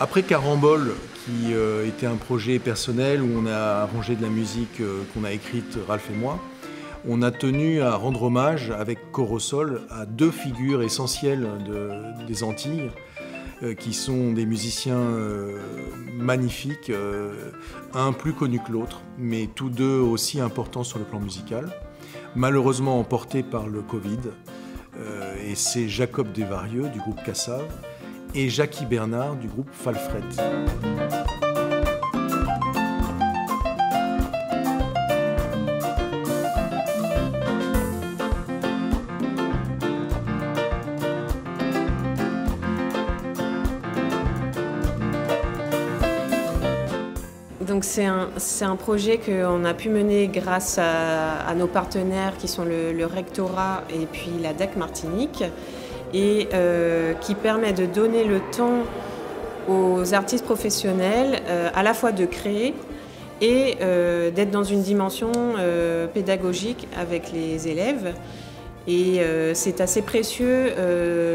Après Carambole, qui euh, était un projet personnel où on a arrangé de la musique euh, qu'on a écrite Ralph et moi, on a tenu à rendre hommage avec Corosol à deux figures essentielles des Antilles, euh, qui sont des musiciens magnifiques, un plus connu que l'autre, mais tous deux aussi importants sur le plan musical, malheureusement emportés par le Covid. et c'est Jacob Desvarieux du groupe Cassave et Jackie Bernard du groupe Falfred. C'est un, projet qu'on a pu mener grâce à, nos partenaires qui sont le, le rectorat et puis la DEC Martinique et euh, qui permet de donner le temps aux artistes professionnels euh, à la fois de créer et euh, d'être dans une dimension pédagogique avec les élèves. Et c'est assez précieux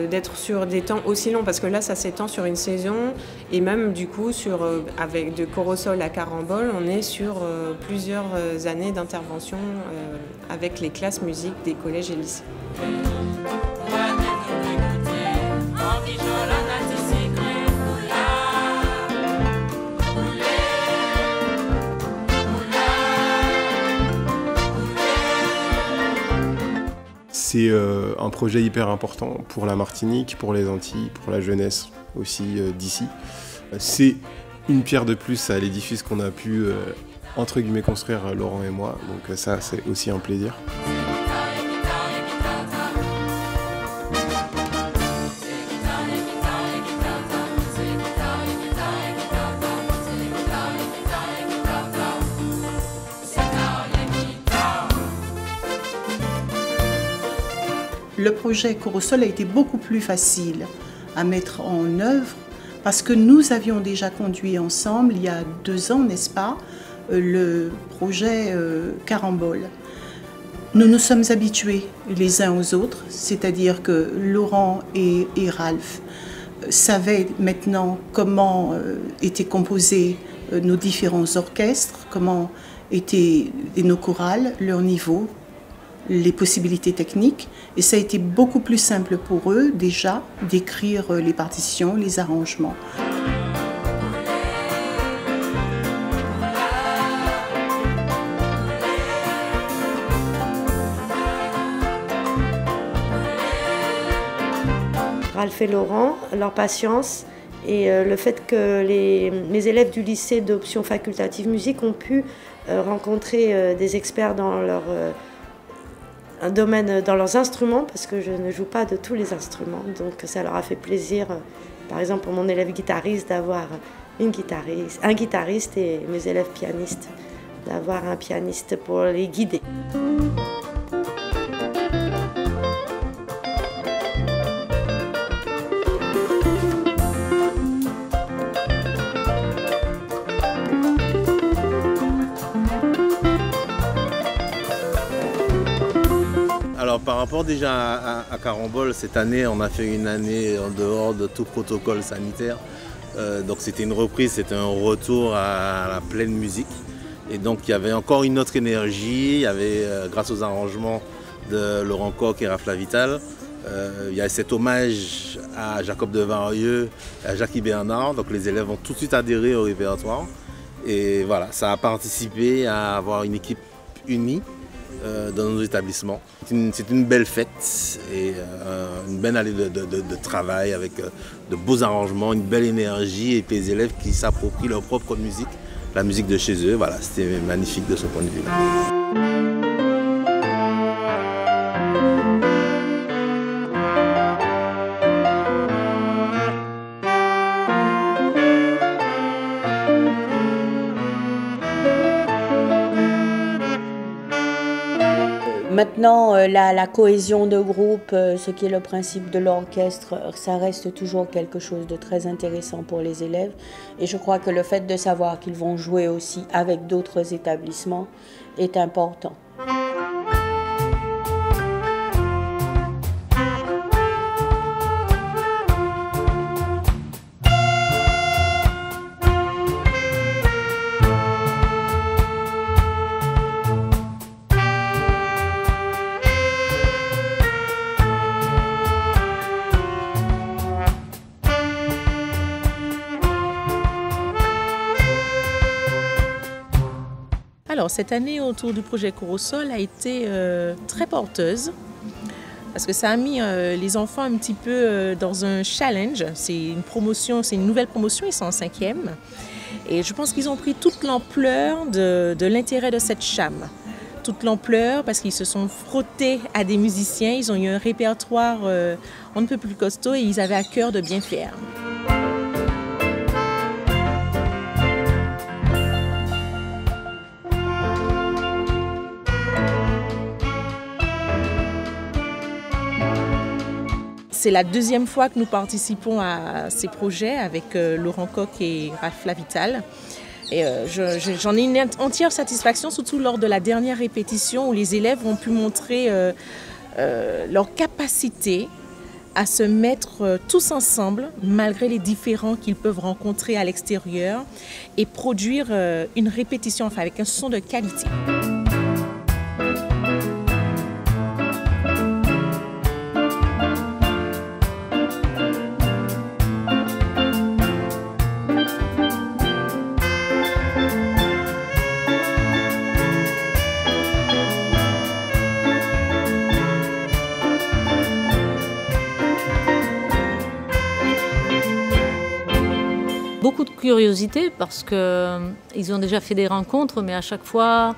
d'être sur des temps aussi longs parce que là, ça s'étend sur une saison et même du coup, sur, avec de Corosol à Carambole, on est sur plusieurs années d'intervention avec les classes musique des collèges et lycées. C'est euh, un projet hyper important pour la Martinique, pour les Antilles, pour la jeunesse aussi euh, d'ici. C'est une pierre de plus à l'édifice qu'on a pu, euh, entre guillemets, construire Laurent et moi. Donc ça, c'est aussi un plaisir. Projet Corosol a été beaucoup plus facile à mettre en œuvre parce que nous avions déjà conduit ensemble, il y a deux ans, n'est-ce pas, euh, le projet euh, Carambole. Nous nous sommes habitués les uns aux autres, c'est-à-dire que Laurent et, Ralph euh, savaient maintenant comment étaient composés nos différents orchestres, comment étaient nos chorales, leur niveau, les possibilités techniques et ça a été beaucoup plus simple pour eux déjà d'écrire euh, les partitions, les arrangements. Ralph et Laurent, leur patience et euh, le fait que les, mes élèves du lycée d'option facultative musique ont pu euh, rencontrer des experts dans leur domaine dans leurs instruments, parce que je ne joue pas de tous les instruments. Donc ça leur a fait plaisir, euh, par exemple pour mon élève guitariste, d'avoir une guitariste, un guitariste et mes élèves pianistes, d'avoir un pianiste pour les guider. Déjà à, Carambole, cette année, on a fait une année en dehors de tout protocole sanitaire. Euh, donc c'était une reprise, c'était un retour à, la pleine musique. Et donc il y avait encore une autre énergie, il y avait, euh, grâce aux arrangements de Laurent Coq et Rafla Vital, euh, il y a cet hommage à Jacob de Varieux, à Jackie Bernard. Donc les élèves ont tout de suite adhéré au répertoire. Et voilà, ça a participé à avoir une équipe unie euh, dans nos établissements. C'est une, belle fête et euh, une belle année de, travail avec euh, de beaux arrangements, une belle énergie et les élèves qui s'approprient leur propre musique, la musique de chez eux. Voilà, c'était magnifique de ce point de vue-là. Maintenant, euh, la, cohésion de groupe, euh, ce qui est le principe de l'orchestre, ça reste toujours quelque chose de très intéressant pour les élèves. Et je crois que le fait de savoir qu'ils vont jouer aussi avec d'autres établissements est important. Cette année autour du projet Corosol a été euh, très porteuse parce que ça a mis euh, les enfants un petit peu euh, dans un challenge. C'est une promotion, c'est une nouvelle promotion, ils sont en cinquième. Et je pense qu'ils ont pris toute l'ampleur de, l'intérêt de cette chame. Toute l'ampleur parce qu'ils se sont frottés à des musiciens, ils ont eu un répertoire on ne peut plus costaud et ils avaient à cœur de bien faire. C'est la deuxième fois que nous participons à ces projets avec euh, Laurent Coq et Raph Lavital. Et euh, j'en ai une entière satisfaction, surtout lors de la dernière répétition où les élèves ont pu montrer euh, leur capacité à se mettre tous ensemble, malgré les différends qu'ils peuvent rencontrer à l'extérieur, et produire une répétition enfin, avec un son de qualité. Curiosité parce qu'ils euh, ont déjà fait des rencontres, mais à chaque fois,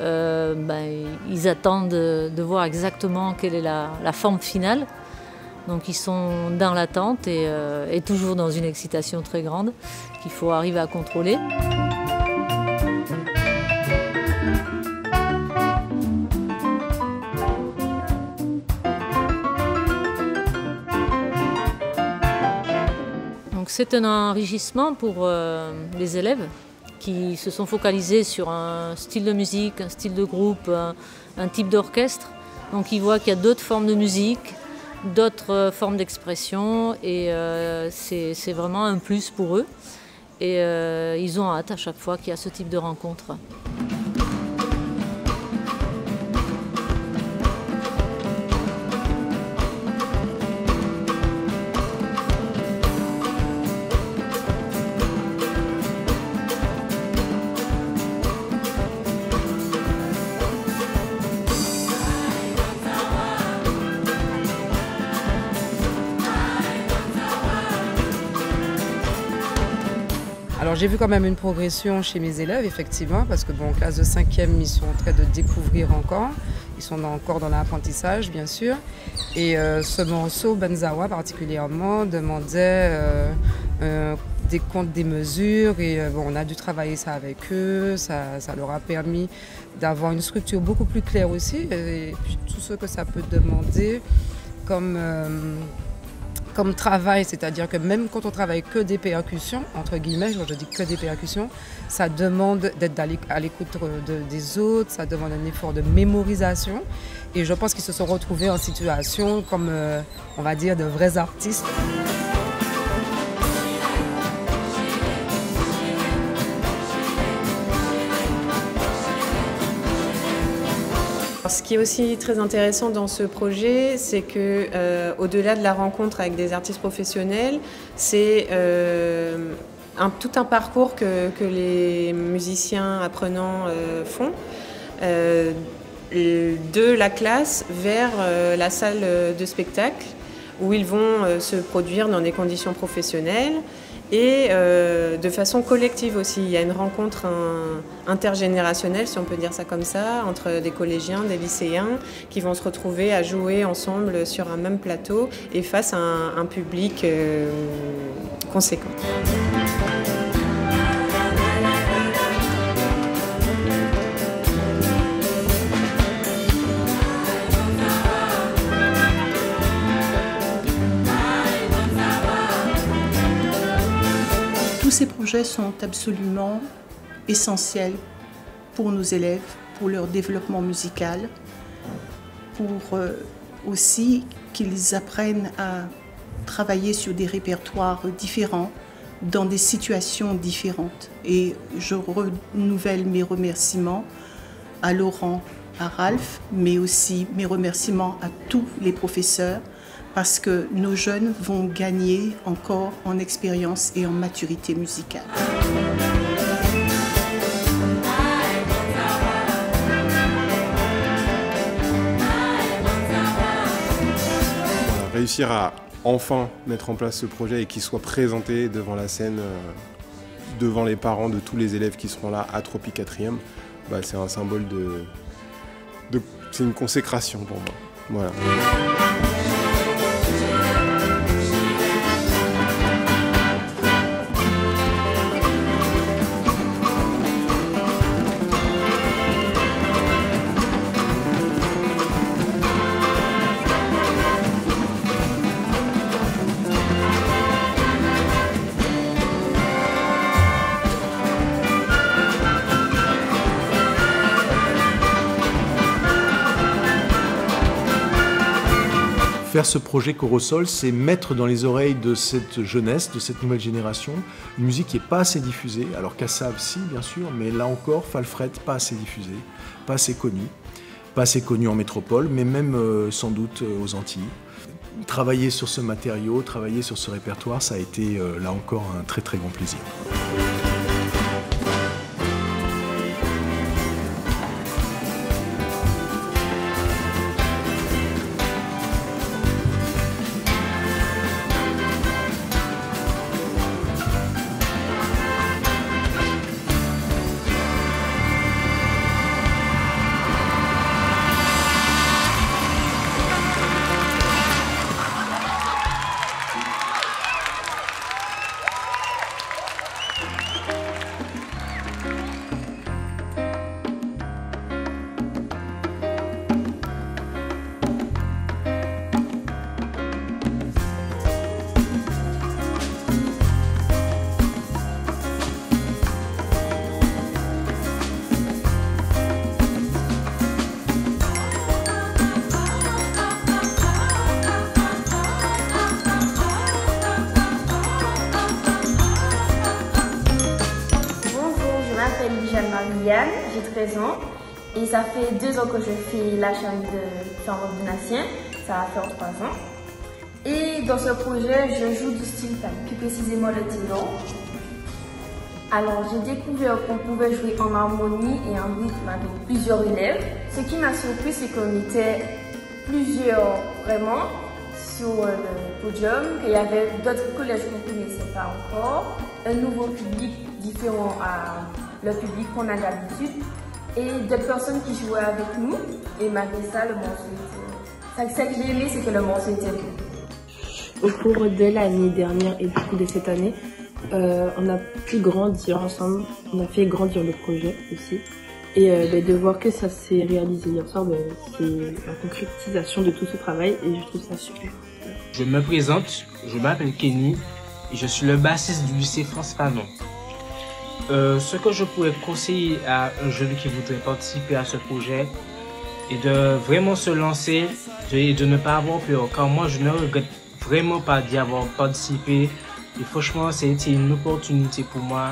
euh, ben, ils attendent de, voir exactement quelle est la, forme finale. Donc ils sont dans l'attente euh, et toujours dans une excitation très grande qu'il faut arriver à contrôler. C'est un enrichissement pour euh, les élèves qui se sont focalisés sur un style de musique, un style de groupe, un, type d'orchestre. Donc ils voient qu'il y a d'autres formes de musique, d'autres euh, formes d'expression et euh, c'est vraiment un plus pour eux. Et ils ont hâte à chaque fois qu'il y a ce type de rencontre. J'ai vu quand même une progression chez mes élèves, effectivement, parce que bon, en classe de 5e, ils sont en train de découvrir encore. Ils sont encore dans l'apprentissage, bien sûr. Et euh, ce morceau, Benzawa particulièrement, demandait euh, des comptes, des mesures. Et euh, bon, on a dû travailler ça avec eux. Ça, ça leur a permis d'avoir une structure beaucoup plus claire aussi. Et puis tout ce que ça peut demander comme comme travail, c'est-à-dire que même quand on travaille que des percussions, entre guillemets, je dis que des percussions, ça demande d'être à l'écoute des autres, ça demande un effort de mémorisation. Et je pense qu'ils se sont retrouvés en situation comme, euh, on va dire, de vrais artistes. Ce qui est aussi très intéressant dans ce projet, c'est que euh, au-delà de la rencontre avec des artistes professionnels, c'est euh, tout un parcours que, les musiciens apprenants euh, font de la classe vers la salle de spectacle où ils vont se produire dans des conditions professionnelles et euh, de façon collective aussi. Il y a une rencontre intergénérationnelle, si on peut dire ça comme ça, entre des collégiens, des lycéens qui vont se retrouver à jouer ensemble sur un même plateau et face à un, public euh, conséquent. Ces projets sont absolument essentiels pour nos élèves, pour leur développement musical, pour euh, aussi qu'ils apprennent à travailler sur des répertoires différents, dans des situations différentes. Et je renouvelle mes remerciements à Laurent, à Ralph, mais aussi mes remerciements à tous les professeurs parce que nos jeunes vont gagner encore en expérience et en maturité musicale. Réussir à enfin mettre en place ce projet et qu'il soit présenté devant la scène, euh, devant les parents de tous les élèves qui seront là à Tropi 4e, bah, c'est un symbole de, de c'est une consécration pour moi. Voilà. Faire ce projet Corosol, c'est mettre dans les oreilles de cette jeunesse, de cette nouvelle génération, une musique qui n'est pas assez diffusée, alors Kassav si bien sûr, mais là encore, Falfret pas assez diffusée, pas assez connue, pas assez connue en métropole, mais même euh, sans doute euh, aux Antilles. Travailler sur ce matériau, travailler sur ce répertoire, ça a été euh, là encore un très très grand plaisir. 13 ans et ça fait deux ans que je fais la chaîne de chambre de Nation, ça va faire trois ans. Et dans ce projet, je joue du style plus précisément le tilon. Alors j'ai découvert qu'on pouvait jouer en harmonie et en rythme avec plusieurs élèves. Ce qui m'a surpris, c'est qu'on était plusieurs vraiment sur le podium, qu'il y avait d'autres collèges qu'on ne connaissait pas encore, un nouveau public différent à le public qu'on a d'habitude et des personnes qui jouaient avec nous. Et malgré ça, le morceau était... Ce que j'ai aimé, c'est que le morceau était beau. Au cours de l'année dernière et du coup de cette année, euh, on a pu grandir ensemble, on a fait grandir le projet aussi. Et euh, de voir que ça s'est réalisé hier soir, ben, c'est la concrétisation de tout ce travail et je trouve ça super. Je me présente, je m'appelle Kenny et je suis le bassiste du lycée France Panon. Euh, ce que je pourrais conseiller à un jeune qui voudrait participer à ce projet est de vraiment se lancer et de ne pas avoir peur. Car moi, je ne regrette vraiment pas d'y avoir participé. Et franchement, c'était une opportunité pour moi.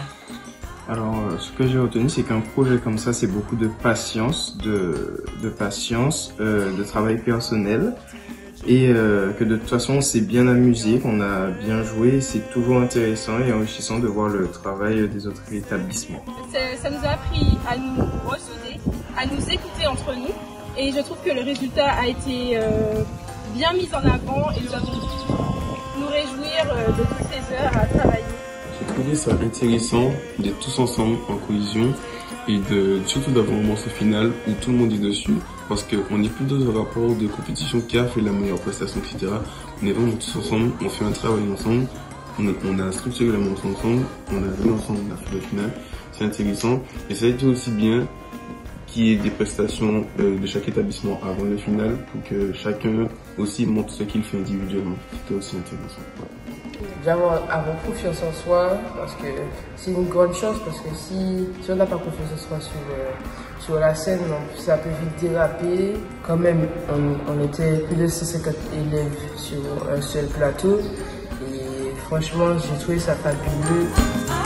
Alors, euh, ce que j'ai retenu, c'est qu'un projet comme ça, c'est beaucoup de patience, de, patience, euh, de travail personnel et euh, que de toute façon on s'est bien amusé, qu'on a bien joué, c'est toujours intéressant et enrichissant de voir le travail des autres établissements. Ça nous a appris à nous ressouder, à nous écouter entre nous et je trouve que le résultat a été euh, bien mis en avant et nous avons nous réjouir euh, de toutes ces heures à travailler. J'ai trouvé ça intéressant d'être tous ensemble en cohésion et de, surtout d'avoir un morceau final où tout le monde est dessus parce qu'on n'est plus dans un rapport de compétition qui a fait la meilleure prestation, etc. On est vraiment tous ensemble, on fait un travail ensemble, on a, structuré la morceau ensemble, on a joué ensemble, on a fait le final. C'est intéressant et ça a été aussi bien qu'il y ait des prestations euh, de chaque établissement avant le final pour que chacun aussi montre ce qu'il fait individuellement. C'était aussi intéressant. D'abord, avoir confiance en soi, parce que c'est une grande chose, parce que si, si on n'a pas confiance en soi sur, euh, sur la scène, ça peut vite déraper. Quand même, on, on était plus de 150 élèves sur un seul plateau, et franchement, j'ai trouvé ça fabuleux.